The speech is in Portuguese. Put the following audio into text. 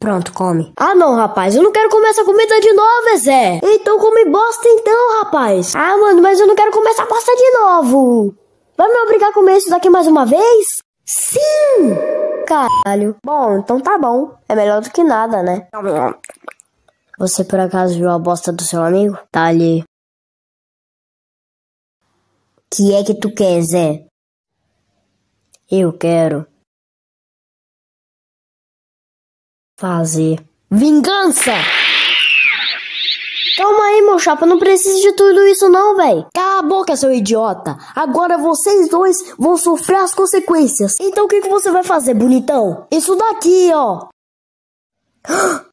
Pronto, come. Ah não, rapaz, eu não quero comer essa comida de novo, Zé. Então come bosta então, rapaz. Ah, mano, mas eu não quero comer essa bosta de novo. Vai me obrigar a comer isso daqui mais uma vez? Sim! Caralho. Bom, então tá bom. É melhor do que nada, né? Você por acaso viu a bosta do seu amigo? Tá ali. Que é que tu quer, Zé? Eu quero fazer vingança! Calma aí, meu chapa, não precisa de tudo isso não, véi. Cala a boca, seu idiota. Agora vocês dois vão sofrer as consequências. Então o que, que você vai fazer, bonitão? Isso daqui, ó.